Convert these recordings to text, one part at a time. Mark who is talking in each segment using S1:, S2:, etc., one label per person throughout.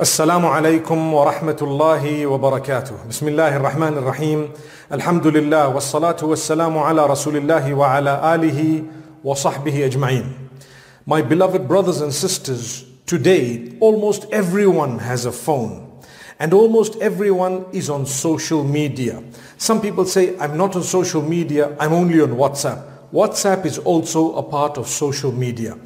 S1: السلام عليكم ورحمة الله وبركاته بسم الله الرحمن الرحيم الحمد لله والصلاة والسلام على رسول الله وعلى آله وصحبه أجمعين My beloved brothers and sisters, today almost everyone has a phone and almost everyone is on social media. Some people say, I'm not on social media, I'm only on WhatsApp. WhatsApp is also a part of social media.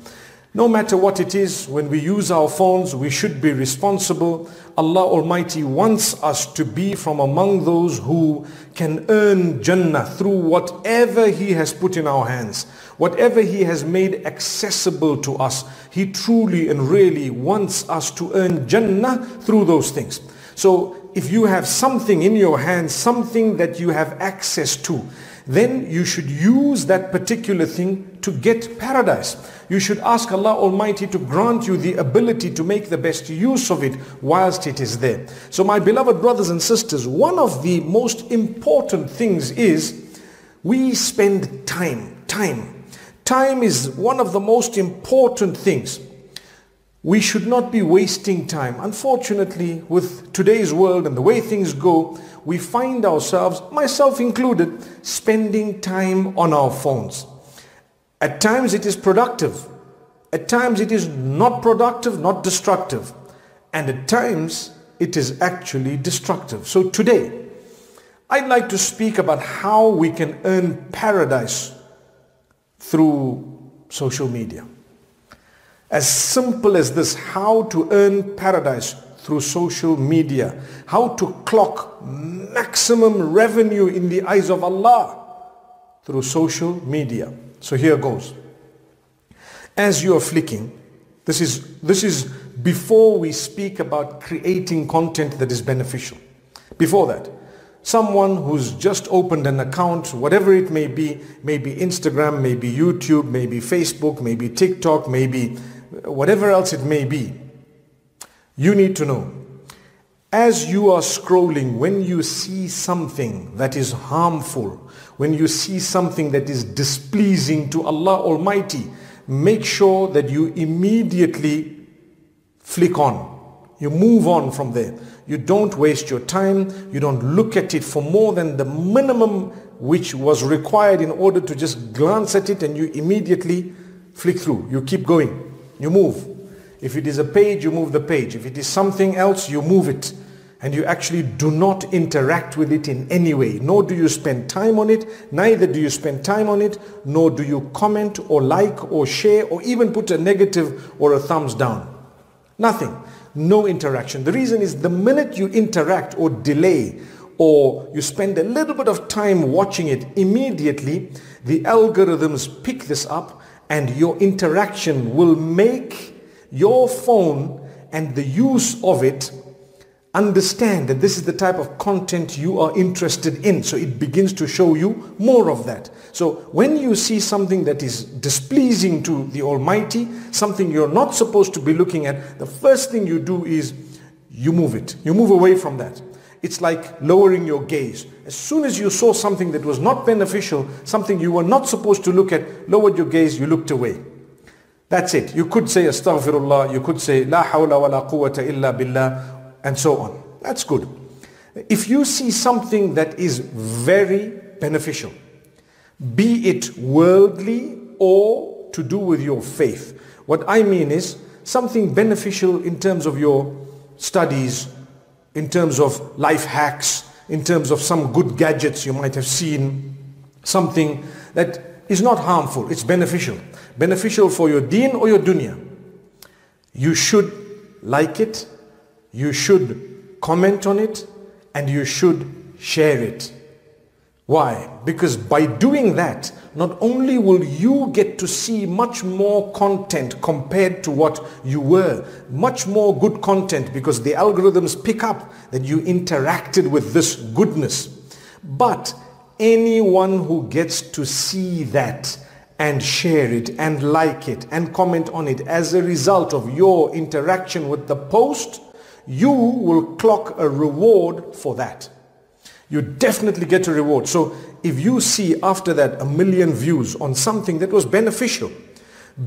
S1: No matter what it is, when we use our phones, we should be responsible. Allah Almighty wants us to be from among those who can earn Jannah through whatever He has put in our hands. Whatever He has made accessible to us. He truly and really wants us to earn Jannah through those things. So if you have something in your hands, something that you have access to, then you should use that particular thing to get paradise. You should ask Allah Almighty to grant you the ability to make the best use of it whilst it is there. So my beloved brothers and sisters, one of the most important things is we spend time, time. Time is one of the most important things. We should not be wasting time. Unfortunately, with today's world and the way things go, we find ourselves, myself included, spending time on our phones. At times it is productive. At times it is not productive, not destructive. And at times it is actually destructive. So today, I'd like to speak about how we can earn paradise through social media. As simple as this, how to earn paradise through social media, how to clock maximum revenue in the eyes of Allah through social media. So here goes. As you are flicking, this is, this is before we speak about creating content that is beneficial. Before that, someone who's just opened an account, whatever it may be, maybe Instagram, maybe YouTube, maybe Facebook, maybe TikTok, maybe whatever else it may be, you need to know. As you are scrolling, when you see something that is harmful, when you see something that is displeasing to Allah Almighty, make sure that you immediately flick on. You move on from there. You don't waste your time. You don't look at it for more than the minimum which was required in order to just glance at it and you immediately flick through. You keep going. You move. If it is a page, you move the page. If it is something else, you move it. And you actually do not interact with it in any way. Nor do you spend time on it. Neither do you spend time on it. Nor do you comment or like or share or even put a negative or a thumbs down. Nothing. No interaction. The reason is the minute you interact or delay or you spend a little bit of time watching it, immediately the algorithms pick this up and your interaction will make your phone and the use of it understand that this is the type of content you are interested in. So it begins to show you more of that. So when you see something that is displeasing to the Almighty, something you're not supposed to be looking at, the first thing you do is you move it. You move away from that. It's like lowering your gaze. As soon as you saw something that was not beneficial, something you were not supposed to look at, lowered your gaze, you looked away. That's it. You could say astaghfirullah, you could say la hawla wa la quwwata illa billah, and so on. That's good. If you see something that is very beneficial, be it worldly or to do with your faith. What I mean is something beneficial in terms of your studies, in terms of life hacks, in terms of some good gadgets you might have seen, something that is not harmful, it's beneficial. Beneficial for your deen or your dunya. You should like it, you should comment on it, and you should share it. Why? Because by doing that, not only will you get to see much more content compared to what you were, much more good content because the algorithms pick up that you interacted with this goodness. But anyone who gets to see that and share it and like it and comment on it as a result of your interaction with the post, you will clock a reward for that you definitely get a reward. So if you see after that a million views on something that was beneficial,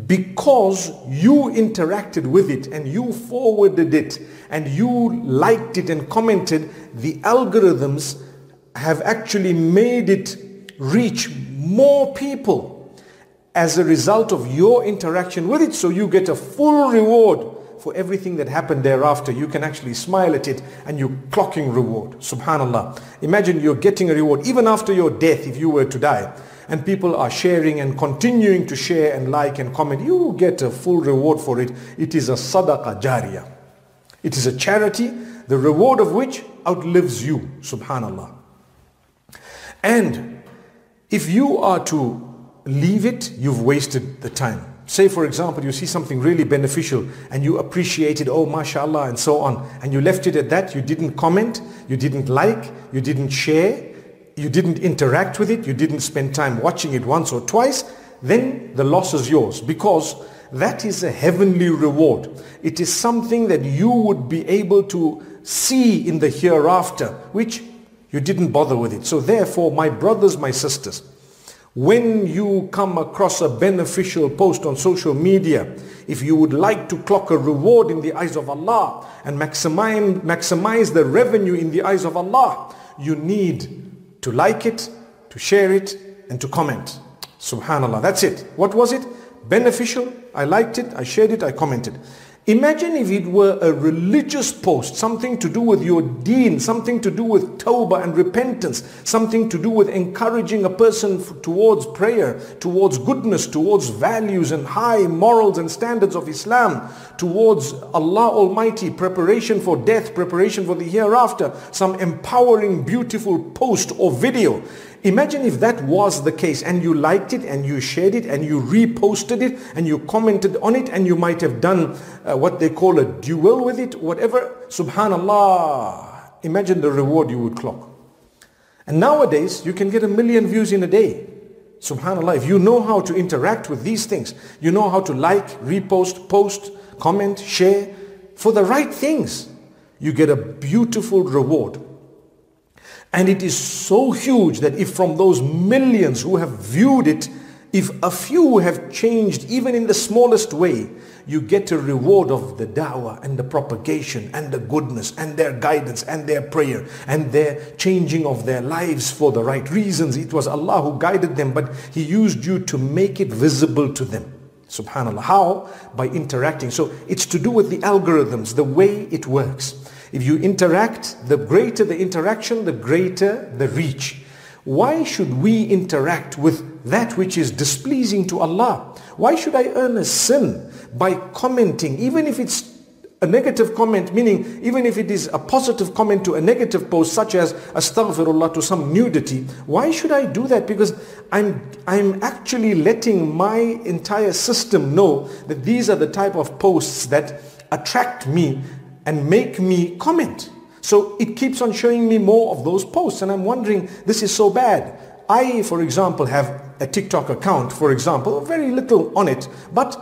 S1: because you interacted with it and you forwarded it and you liked it and commented, the algorithms have actually made it reach more people as a result of your interaction with it. So you get a full reward for everything that happened thereafter. You can actually smile at it and you're clocking reward. Subhanallah. Imagine you're getting a reward even after your death if you were to die and people are sharing and continuing to share and like and comment, you get a full reward for it. It is a sadaqah jariyah. It is a charity, the reward of which outlives you, subhanallah. And if you are to leave it, you've wasted the time. Say for example, you see something really beneficial and you appreciate it, oh mashallah and so on, and you left it at that, you didn't comment, you didn't like, you didn't share, you didn't interact with it, you didn't spend time watching it once or twice, then the loss is yours because that is a heavenly reward. It is something that you would be able to see in the hereafter, which you didn't bother with it. So therefore, my brothers, my sisters, when you come across a beneficial post on social media, if you would like to clock a reward in the eyes of Allah and maximize, maximize the revenue in the eyes of Allah, you need to like it, to share it, and to comment. Subhanallah, that's it. What was it? Beneficial, I liked it, I shared it, I commented. Imagine if it were a religious post, something to do with your deen, something to do with tawbah and repentance, something to do with encouraging a person towards prayer, towards goodness, towards values and high morals and standards of Islam, towards Allah Almighty, preparation for death, preparation for the hereafter, some empowering, beautiful post or video. Imagine if that was the case and you liked it and you shared it and you reposted it and you commented on it and you might have done uh, what they call a duet with it, whatever. Subhanallah. Imagine the reward you would clock. And nowadays, you can get a million views in a day. Subhanallah. If you know how to interact with these things, you know how to like, repost, post, comment, share for the right things, you get a beautiful reward. And it is so huge that if from those millions who have viewed it, if a few have changed even in the smallest way, you get a reward of the da'wah and the propagation and the goodness and their guidance and their prayer and their changing of their lives for the right reasons. It was Allah who guided them, but He used you to make it visible to them. Subhanallah. How? By interacting. So it's to do with the algorithms, the way it works. If you interact, the greater the interaction, the greater the reach. Why should we interact with that which is displeasing to Allah? Why should I earn a sin by commenting, even if it's a negative comment, meaning even if it is a positive comment to a negative post, such as astaghfirullah to some nudity, why should I do that? Because I'm, I'm actually letting my entire system know that these are the type of posts that attract me and make me comment. So it keeps on showing me more of those posts and I'm wondering, this is so bad. I, for example, have a TikTok account, for example, very little on it, but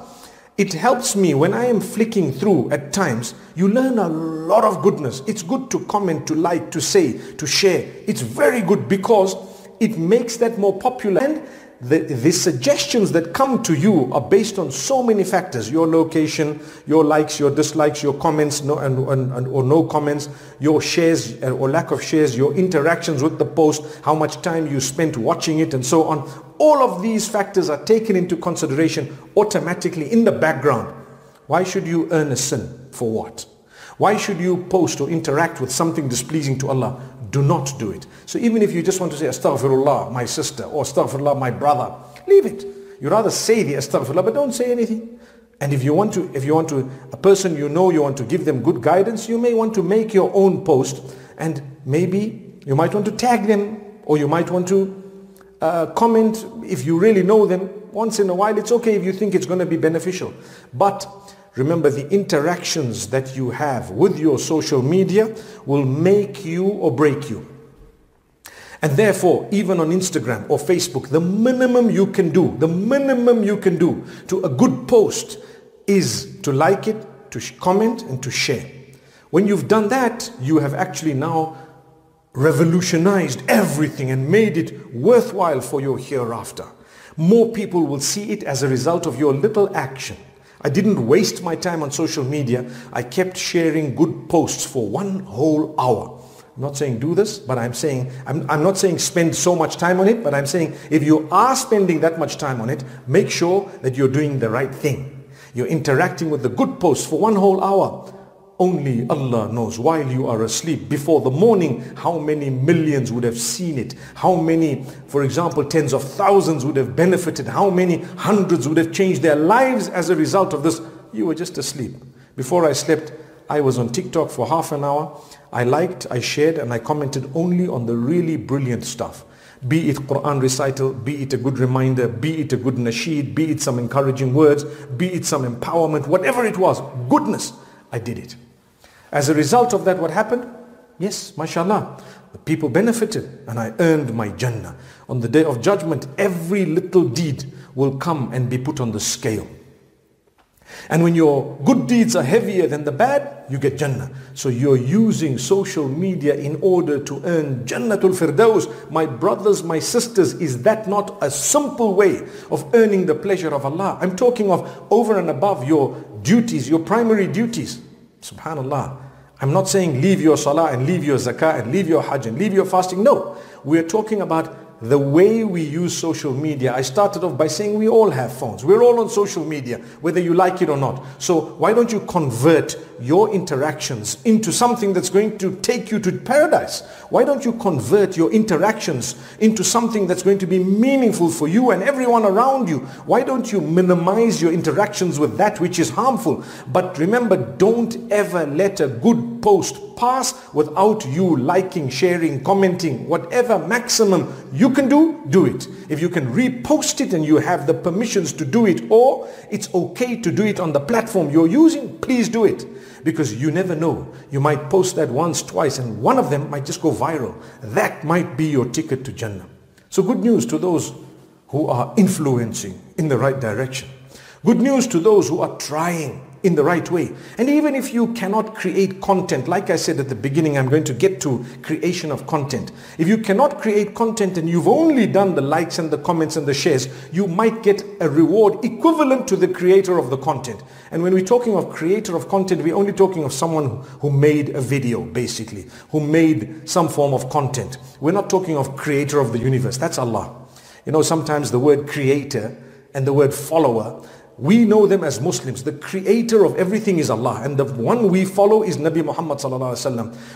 S1: it helps me when I am flicking through at times. You learn a lot of goodness. It's good to comment, to like, to say, to share. It's very good because it makes that more popular. And the, the suggestions that come to you are based on so many factors. Your location, your likes, your dislikes, your comments no, and, and, and, or no comments, your shares uh, or lack of shares, your interactions with the post, how much time you spent watching it and so on. All of these factors are taken into consideration automatically in the background. Why should you earn a sin? For what? Why should you post or interact with something displeasing to Allah? Do not do it. So even if you just want to say astaghfirullah, my sister, or astaghfirullah, my brother, leave it. You rather say the astaghfirullah, but don't say anything. And if you want to, if you want to, a person you know you want to give them good guidance, you may want to make your own post and maybe you might want to tag them or you might want to uh, comment if you really know them once in a while. It's okay if you think it's going to be beneficial. But Remember the interactions that you have with your social media will make you or break you. And therefore, even on Instagram or Facebook, the minimum you can do, the minimum you can do to a good post is to like it, to comment and to share. When you've done that, you have actually now revolutionized everything and made it worthwhile for your hereafter. More people will see it as a result of your little action. I didn't waste my time on social media. I kept sharing good posts for one whole hour. I'm not saying do this, but I'm saying, I'm, I'm not saying spend so much time on it, but I'm saying if you are spending that much time on it, make sure that you're doing the right thing. You're interacting with the good posts for one whole hour. Only Allah knows while you are asleep before the morning how many millions would have seen it. How many, for example, tens of thousands would have benefited. How many hundreds would have changed their lives as a result of this. You were just asleep. Before I slept, I was on TikTok for half an hour. I liked, I shared, and I commented only on the really brilliant stuff. Be it Quran recital, be it a good reminder, be it a good nasheed, be it some encouraging words, be it some empowerment, whatever it was, goodness, I did it. As a result of that, what happened? Yes, mashallah, the people benefited and I earned my Jannah. On the day of judgment, every little deed will come and be put on the scale. And when your good deeds are heavier than the bad, you get Jannah. So you're using social media in order to earn Jannatul Firdaus. My brothers, my sisters, is that not a simple way of earning the pleasure of Allah? I'm talking of over and above your duties, your primary duties. Subhanallah. I'm not saying leave your salah and leave your zakah and leave your hajj and leave your fasting. No. We're talking about the way we use social media, I started off by saying we all have phones. We're all on social media, whether you like it or not. So why don't you convert your interactions into something that's going to take you to paradise? Why don't you convert your interactions into something that's going to be meaningful for you and everyone around you? Why don't you minimize your interactions with that which is harmful? But remember, don't ever let a good post pass without you liking, sharing, commenting, whatever maximum you can do, do it. If you can repost it and you have the permissions to do it or it's okay to do it on the platform you're using, please do it. Because you never know. You might post that once, twice, and one of them might just go viral. That might be your ticket to Jannah. So good news to those who are influencing in the right direction. Good news to those who are trying in the right way. And even if you cannot create content, like I said at the beginning, I'm going to get to creation of content. If you cannot create content and you've only done the likes and the comments and the shares, you might get a reward equivalent to the creator of the content. And when we're talking of creator of content, we're only talking of someone who made a video, basically, who made some form of content. We're not talking of creator of the universe. That's Allah. You know, sometimes the word creator and the word follower we know them as Muslims. The creator of everything is Allah and the one we follow is Nabi Muhammad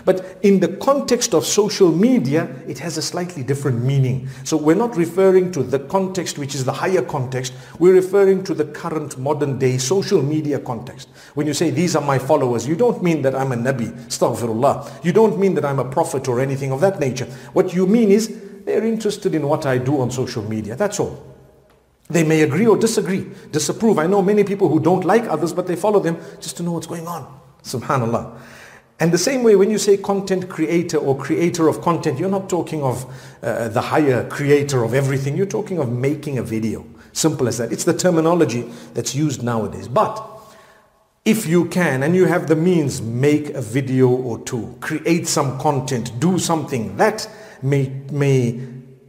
S1: But in the context of social media, it has a slightly different meaning. So we're not referring to the context which is the higher context. We're referring to the current modern day social media context. When you say these are my followers, you don't mean that I'm a Nabi, astaghfirullah. You don't mean that I'm a prophet or anything of that nature. What you mean is they're interested in what I do on social media. That's all. They may agree or disagree, disapprove. I know many people who don't like others, but they follow them just to know what's going on. Subhanallah. And the same way when you say content creator or creator of content, you're not talking of uh, the higher creator of everything. You're talking of making a video. Simple as that. It's the terminology that's used nowadays. But if you can and you have the means, make a video or two. Create some content. Do something. That may, may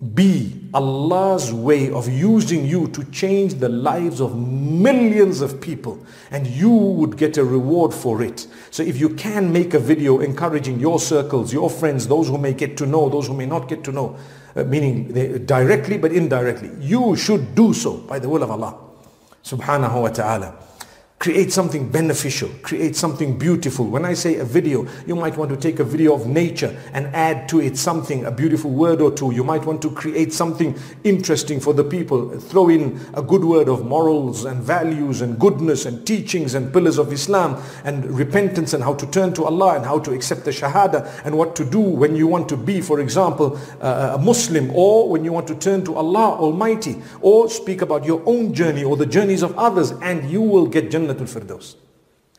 S1: be Allah's way of using you to change the lives of millions of people and you would get a reward for it. So if you can make a video encouraging your circles, your friends, those who may get to know, those who may not get to know, uh, meaning directly but indirectly, you should do so by the will of Allah subhanahu wa ta'ala. Create something beneficial. Create something beautiful. When I say a video, you might want to take a video of nature and add to it something, a beautiful word or two. You might want to create something interesting for the people. Throw in a good word of morals and values and goodness and teachings and pillars of Islam and repentance and how to turn to Allah and how to accept the Shahada and what to do when you want to be, for example, uh, a Muslim or when you want to turn to Allah Almighty or speak about your own journey or the journeys of others and you will get Jannah Jannatul Firdaus.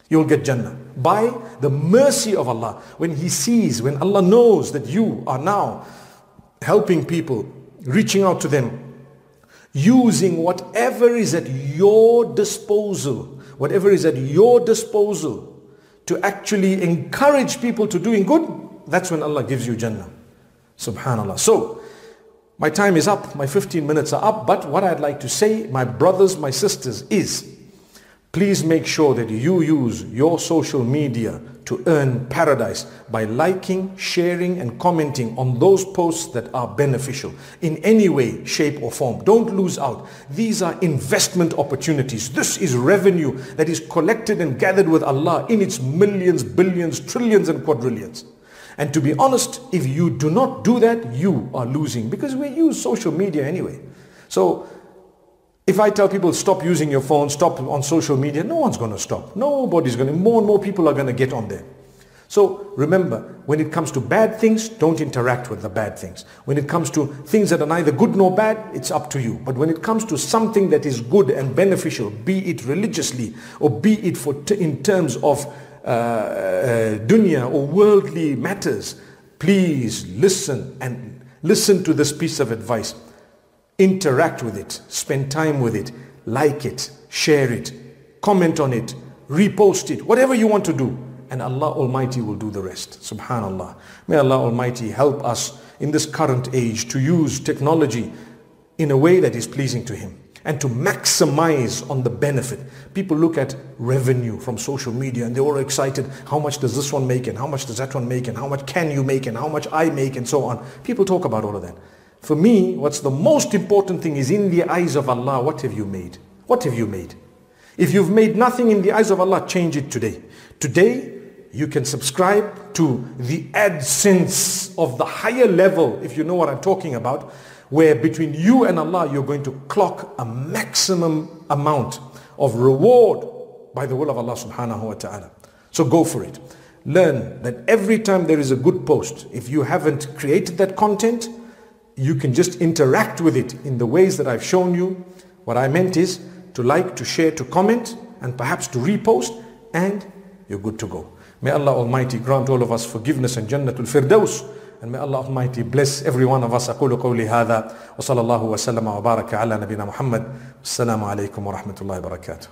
S1: You'll get Jannah by the mercy of Allah. When He sees, when Allah knows that you are now helping people, reaching out to them, using whatever is at your disposal, whatever is at your disposal to actually encourage people to doing good, that's when Allah gives you Jannah. Subhanallah. So, My time is up. My 15 minutes are up. But what I'd like to say, my brothers, my sisters, is please make sure that you use your social media to earn paradise by liking, sharing and commenting on those posts that are beneficial in any way, shape or form. Don't lose out. These are investment opportunities. This is revenue that is collected and gathered with Allah in its millions, billions, trillions and quadrillions. And to be honest, if you do not do that, you are losing because we use social media anyway. So if I tell people stop using your phone, stop on social media, no one's going to stop. Nobody's going to. More and more people are going to get on there. So remember, when it comes to bad things, don't interact with the bad things. When it comes to things that are neither good nor bad, it's up to you. But when it comes to something that is good and beneficial, be it religiously or be it for in terms of uh, uh, dunya or worldly matters, please listen and listen to this piece of advice interact with it, spend time with it, like it, share it, comment on it, repost it, whatever you want to do. And Allah Almighty will do the rest. Subhanallah. May Allah Almighty help us in this current age to use technology in a way that is pleasing to Him and to maximize on the benefit. People look at revenue from social media and they're all excited. How much does this one make and how much does that one make and how much can you make and how much I make and so on. People talk about all of that. For me, what's the most important thing is in the eyes of Allah, what have you made? What have you made? If you've made nothing in the eyes of Allah, change it today. Today, you can subscribe to the AdSense of the higher level, if you know what I'm talking about, where between you and Allah, you're going to clock a maximum amount of reward by the will of Allah subhanahu wa ta'ala. So go for it. Learn that every time there is a good post, if you haven't created that content, you can just interact with it in the ways that I've shown you. What I meant is to like, to share, to comment, and perhaps to repost, and you're good to go. May Allah Almighty grant all of us forgiveness and Jannatul Firdaus. And may Allah Almighty bless every one of us. أقول قولي هذا وصلى الله وسلم وبارك على نبينا محمد. السلام عليكم ورحمة الله وبركاته.